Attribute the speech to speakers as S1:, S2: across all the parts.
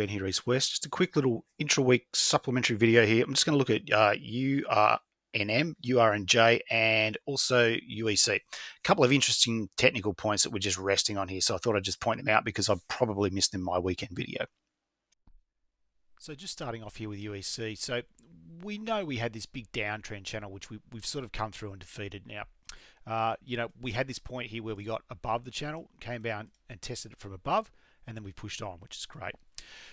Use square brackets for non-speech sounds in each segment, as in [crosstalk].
S1: Ben here, East West. Just a quick little intra-week supplementary video here. I'm just going to look at uh, URNM, URNJ, and also UEC. A couple of interesting technical points that we're just resting on here, so I thought I'd just point them out because I've probably missed them in my weekend video. So just starting off here with UEC. So we know we had this big downtrend channel, which we, we've sort of come through and defeated now. Uh, you know, we had this point here where we got above the channel, came down and tested it from above, and then we pushed on, which is great.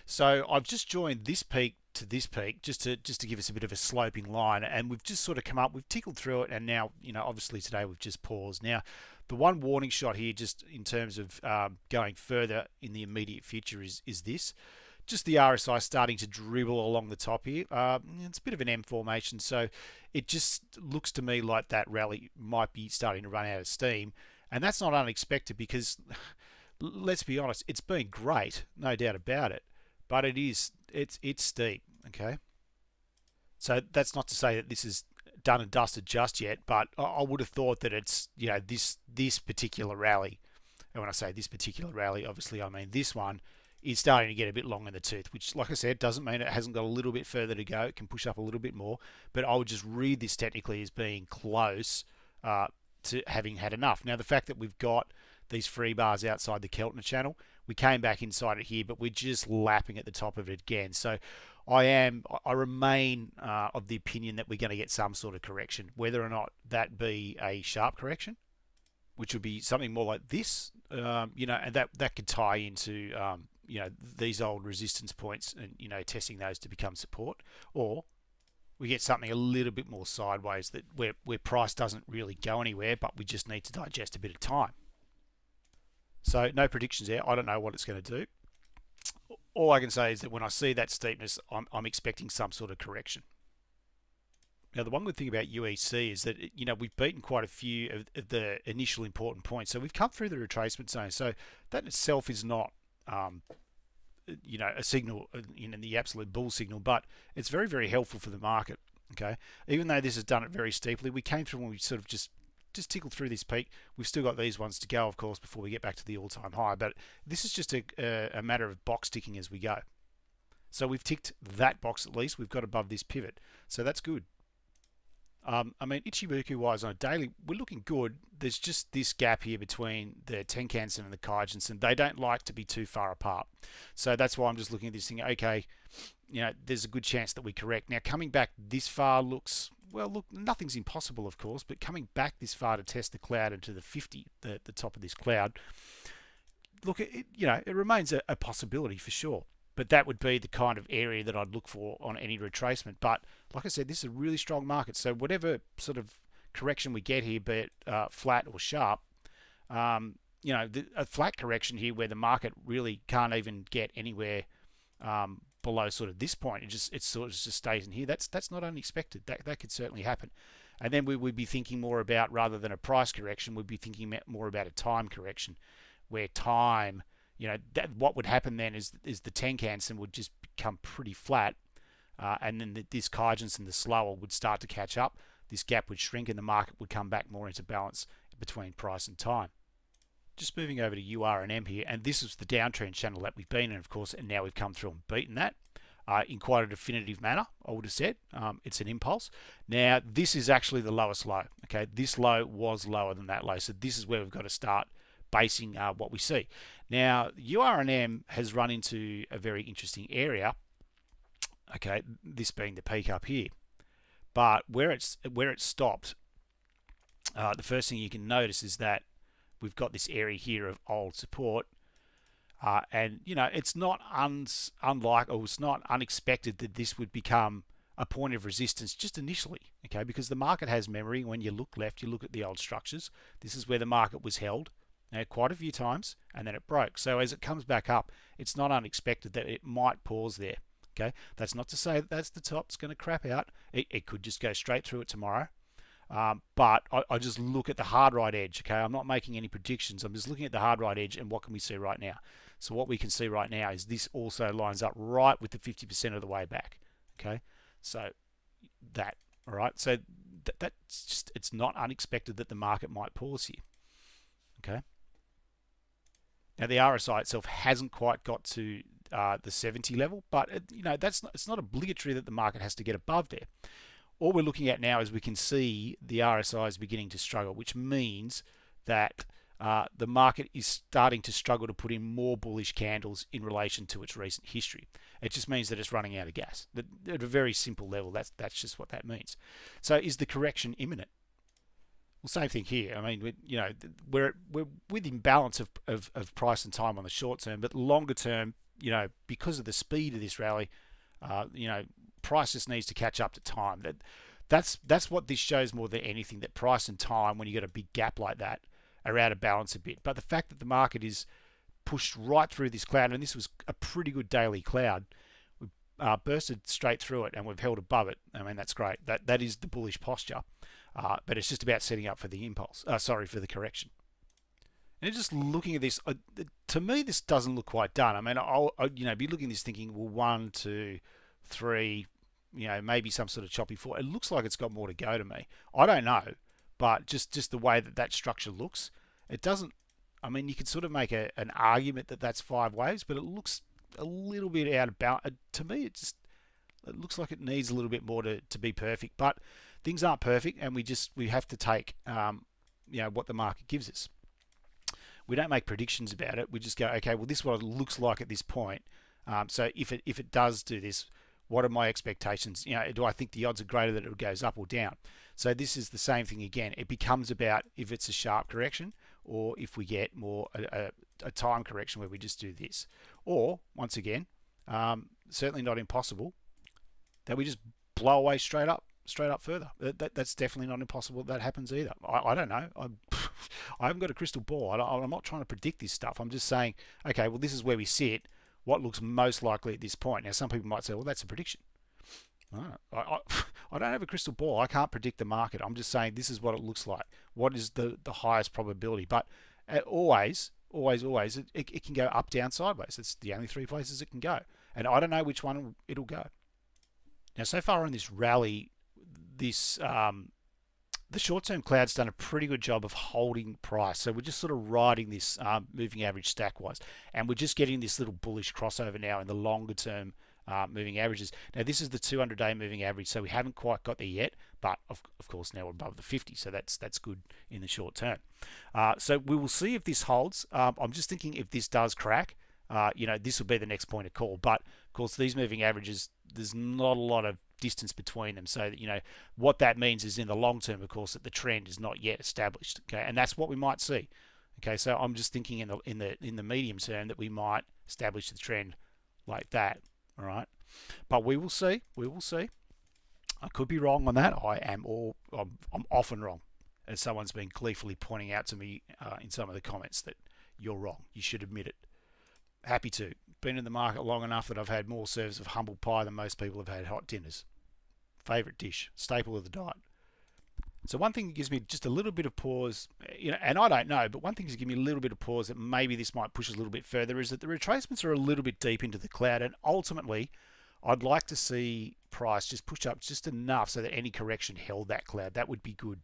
S1: So I've just joined this peak to this peak just to just to give us a bit of a sloping line, and we've just sort of come up, we've tickled through it, and now you know obviously today we've just paused. Now, the one warning shot here, just in terms of um, going further in the immediate future, is is this. Just the RSI starting to dribble along the top here. Uh, it's a bit of an M formation, so it just looks to me like that rally might be starting to run out of steam, and that's not unexpected because let's be honest, it's been great, no doubt about it, but it is it's it's steep, okay. So that's not to say that this is done and dusted just yet, but I would have thought that it's you know this this particular rally, and when I say this particular rally, obviously I mean this one is starting to get a bit long in the tooth, which, like I said, doesn't mean it hasn't got a little bit further to go. It can push up a little bit more, but I would just read this technically as being close uh, to having had enough. Now, the fact that we've got these free bars outside the Keltner channel. We came back inside it here, but we're just lapping at the top of it again. So I am, I remain uh, of the opinion that we're going to get some sort of correction, whether or not that be a sharp correction, which would be something more like this, um, you know, and that that could tie into, um, you know, these old resistance points and you know testing those to become support, or we get something a little bit more sideways that where where price doesn't really go anywhere, but we just need to digest a bit of time. So no predictions there. I don't know what it's going to do. All I can say is that when I see that steepness, I'm, I'm expecting some sort of correction. Now, the one good thing about UEC is that, you know, we've beaten quite a few of, the initial important points. So we've come through the retracement zone. So that itself is not, um, you know, a signal in, in the absolute bull signal, but it's very, very helpful for the market. Okay. Even though this has done it very steeply, we came through when we sort of just just tickle through this peak. We've still got these ones to go, of course, before we get back to the all-time high. But this is just a, a, a matter of box ticking as we go. So we've ticked that box at least. We've got above this pivot. So that's good. Um, I mean, Ichimoku wise on a daily, we're looking good. There's just this gap here between the Tenkan-sen and the Kijun-sen. They don't like to be too far apart. So that's why I'm just looking at this thing. Okay, you know, there's a good chance that we correct. Now, coming back this far looks well, look, nothing's impossible, of course, but coming back this far to test the cloud into the 50, the, the top of this cloud, look, it, you know, it remains a, a possibility for sure. But that would be the kind of area that I'd look for on any retracement. But like I said, this is a really strong market. So whatever sort of correction we get here, be it uh, flat or sharp, um, you know, the, a flat correction here where the market really can't even get anywhere um, below sort of this point, it just it sort of just stays in here. That's that's not unexpected. That that could certainly happen. And then we would be thinking more about rather than a price correction, we'd be thinking more about a time correction, where time, you know, that what would happen then is is the Tenkan-sen would just become pretty flat, uh, and then the, this Kijun-sen, the slower, would start to catch up. This gap would shrink, and the market would come back more into balance between price and time. Just moving over to URNM here, and this is the downtrend channel that we've been in, of course, and now we've come through and beaten that. Uh, in quite a definitive manner, I would have said. Um, it's an impulse. Now, this is actually the lowest low. Okay, this low was lower than that low, so this is where we've got to start basing uh, what we see. Now, URNM has run into a very interesting area. Okay, this being the peak up here, but where it's where it stopped, uh, the first thing you can notice is that we've got this area here of old support. Uh, and, you know, it's not un unlike or it's not unexpected that this would become a point of resistance just initially, okay? Because the market has memory. When you look left, you look at the old structures. This is where the market was held uh, quite a few times and then it broke. So as it comes back up, it's not unexpected that it might pause there. Okay, that's not to say that that's the top. It's going to crap out. It, it could just go straight through it tomorrow. Um, but I, I, just look at the hard right edge. Okay, I'm not making any predictions. I'm just looking at the hard right edge and what can we see right now. So what we can see right now is this also lines up right with the 50% of the way back. Okay, so that all right. So th that's just it's not unexpected that the market might pause here. Okay. Now the RSI itself hasn't quite got to uh, the 70 level, but it, you know that's not, it's not obligatory that the market has to get above there. All we're looking at now is we can see the RSI is beginning to struggle, which means that uh, the market is starting to struggle to put in more bullish candles in relation to its recent history. It just means that it's running out of gas. At a very simple level, that's that's just what that means. So, is the correction imminent? Well, same thing here. I mean, we, you know, we're we're within balance of, of, of price and time on the short term, but longer term, you know, because of the speed of this rally, uh, you know, price just needs to catch up to time. That that's that's what this shows more than anything. That price and time, when you get a big gap like that, are out of balance a bit. But the fact that the market is pushed right through this cloud, and this was a pretty good daily cloud, we uh, bursted straight through it, and we've held above it. I mean, that's great. That that is the bullish posture. Uh, but it's just about setting up for the impulse. Uh, sorry, for the correction. And just looking at this, uh, to me, this doesn't look quite done. I mean, I'll, I'll, you know be looking at this thinking, well, one, two, three, you know, maybe some sort of choppy four. It looks like it's got more to go to me. I don't know, but just just the way that that structure looks, it doesn't. I mean, you could sort of make a, an argument that that's five waves, but it looks a little bit out of balance. Uh, to me, it just it looks like it needs a little bit more to, to be perfect. But things aren't perfect, and we just we have to take um, you know what the market gives us. We don't make predictions about it. We just go, okay, well, this is what it looks like at this point. Um, so if it if it does do this, what are my expectations? You know, do I think the odds are greater that it goes up or down? So this is the same thing again. It becomes about if it's a sharp correction or if we get more a, a, time correction where we just do this. Or once again, um, certainly not impossible that we just blow away straight up straight up further. That, that, that's definitely not impossible that happens either. I, I don't know. I'm, [laughs] I haven't got a crystal ball. I am not trying to predict this stuff. I'm just saying, okay, well, this is where we sit. What looks most likely at this point? Now, some people might say, well, that's a prediction. I, I, [laughs] I don't have a crystal ball. I can't predict the market. I'm just saying this is what it looks like. What is the, the highest probability? But uh, always, always, always, it, it, it can go up, down, sideways. It's the only three places it can go. And I don't know which one it'll go. Now, so far on this rally, this um, the short-term cloud's done a pretty good job of holding price. So we're just sort of riding this um, moving average stack-wise, and we're just getting this little bullish crossover now in the longer-term uh, moving averages. Now this is the 200-day moving average, so we haven't quite got there yet, but of, of course now we're above the 50, so that's that's good in the short term. Uh, so we will see if this holds. Um, I'm just thinking if this does crack, uh, you know, this will be the next point of call. But of course, these moving averages, there's not a lot of distance between them. So that, you know, what that means is in the long term, of course, that the trend is not yet established. Okay, and that's what we might see. Okay, so I'm just thinking in the in the in the medium term that we might establish the trend like that. All right, but we will see. We will see. I could be wrong on that. I am all. I'm, I'm often wrong, as someone's been gleefully pointing out to me uh, in some of the comments that you're wrong. You should admit it. Happy to been in the market long enough that I've had more serves of humble pie than most people have had hot dinners. Favourite dish, staple of the diet. So one thing that gives me just a little bit of pause, you know, and I don't know, but one thing that gives me a little bit of pause that maybe this might push us a little bit further is that the retracements are a little bit deep into the cloud, and ultimately, I'd like to see price just push up just enough so that any correction held that cloud. That would be good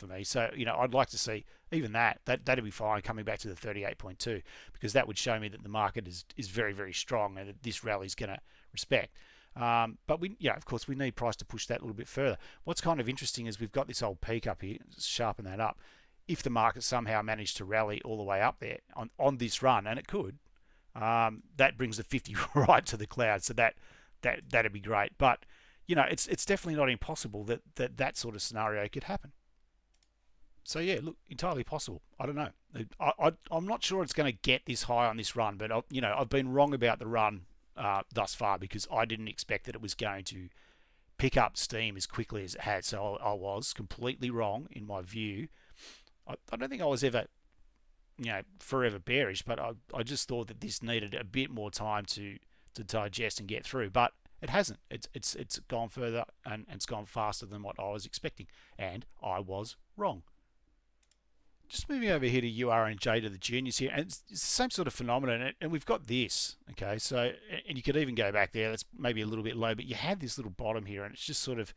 S1: for me. So, you know, I'd like to see even that, that that'd be fine coming back to the 38.2 because that would show me that the market is, is very, very strong and that this rally is going to respect. Um, but we, yeah, of course, we need price to push that a little bit further. What's kind of interesting is we've got this old peak up here, sharpen that up. If the market somehow managed to rally all the way up there on, on this run, and it could, um, that brings the 50 [laughs] right to the cloud. So that that that'd be great. But you know, it's it's definitely not impossible that that that sort of scenario could happen. So yeah, look, entirely possible. I don't know. I, I am not sure it's going to get this high on this run, but I, you know I've been wrong about the run uh, thus far because I didn't expect that it was going to pick up steam as quickly as it had. So I, I was completely wrong in my view. I, I, don't think I was ever, you know, forever bearish, but I, I just thought that this needed a bit more time to to digest and get through. But it hasn't. It's it's it's gone further and, and it's gone faster than what I was expecting, and I was wrong just moving over here to URNJ to the juniors here, and it's, the same sort of phenomenon, and we've got this, okay, so, and you could even go back there, that's maybe a little bit low, but you have this little bottom here, and it's just sort of,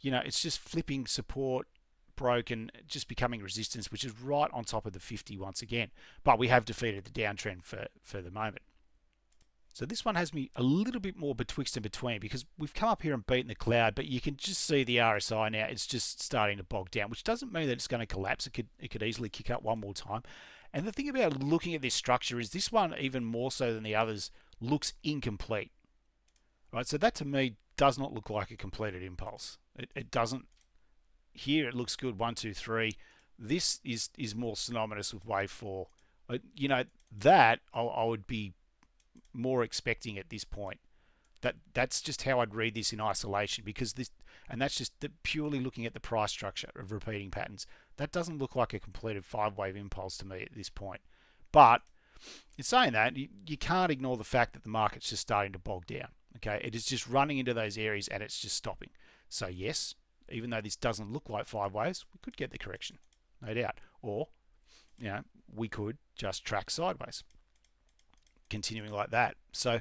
S1: you know, it's just flipping support, broken, just becoming resistance, which is right on top of the 50 once again, but we have defeated the downtrend for, for the moment. So this one has me a little bit more betwixt and between because we've come up here and beaten the cloud, but you can just see the RSI now. It's just starting to bog down, which doesn't mean that it's going to collapse. It could it could easily kick up one more time. And the thing about looking at this structure is this one, even more so than the others, looks incomplete. Right, so that to me does not look like a completed impulse. It, it doesn't. Here it looks good. One, two, three. This is is more synonymous with wave four. You know that I, I would be more expecting at this point. That that's just how I'd read this in isolation because this and that's just the, purely looking at the price structure of repeating patterns. That doesn't look like a completed five wave impulse to me at this point. But in saying that, you, you can't ignore the fact that the market's just starting to bog down. Okay, it is just running into those areas and it's just stopping. So yes, even though this doesn't look like five waves, we could get the correction, no doubt. Or, you know, we could just track sideways, continuing like that. So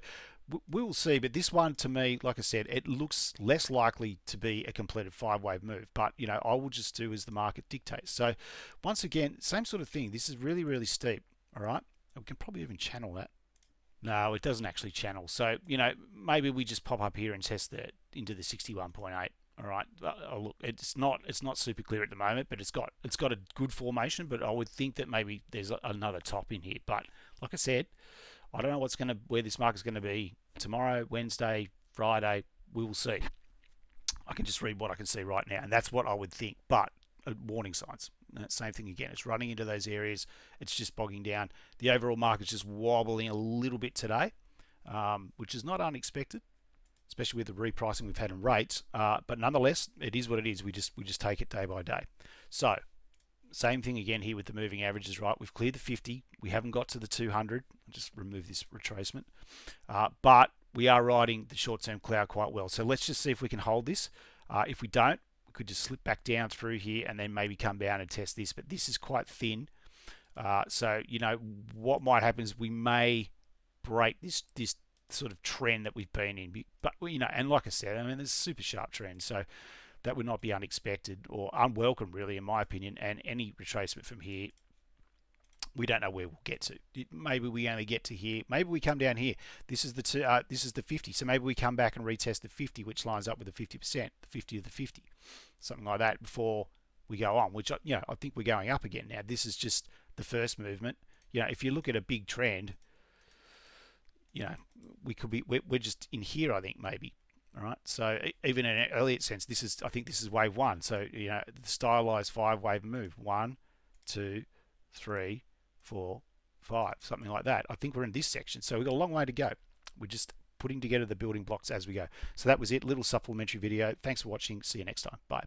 S1: we will see. But this one, to me, like I said, it looks less likely to be a completed five wave move. But you know, I will just do as the market dictates. So once again, same sort of thing. This is really, really steep. All right, we can probably even channel that. No, it doesn't actually channel. So, you know, maybe we just pop up here and test that into the 61.8. All right. Oh, look, it's not it's not super clear at the moment, but it's got it's got a good formation. But I would think that maybe there's another top in here. But like I said, I don't know what's going to where this market's going to be tomorrow, Wednesday, Friday. We will see. I can just read what I can see right now, and that's what I would think. But uh, warning signs. Uh, same thing again. It's running into those areas. It's just bogging down. The overall market's just wobbling a little bit today, um, which is not unexpected, especially with the repricing we've had in rates. Uh, but nonetheless, it is what it is. We just we just take it day by day. So same thing again here with the moving averages, right? We've cleared the 50. We haven't got to the 200. Just remove this retracement. Uh, but we are riding the short-term cloud quite well. So let's just see if we can hold this. Uh, if we don't, we could just slip back down through here and then maybe come down and test this. But this is quite thin. Uh, so, you know, what might happen is we may break this this sort of trend that we've been in. But, you know, and like I said, I mean, there's a super sharp trend. So that would not be unexpected or unwelcome, really, in my opinion. And any retracement from here we don't know where we'll get to. Maybe we only get to here. Maybe we come down here. This is the uh, this is the 50. So maybe we come back and retest the 50, which lines up with the 50%, the 50 of the 50, something like that before we go on. Which you know I think we're going up again now. This is just the first movement. You know, if you look at a big trend, you know, we could be we're, we're just in here. I think maybe. All right. So even in an sense, this is I think this is wave one. So you know, the stylized five wave move. One, two, three four, five, something like that. I think we're in this section. So we've got a long way to go. We're just putting together the building blocks as we go. So that was it. Little supplementary video. Thanks for watching. See you next time. Bye.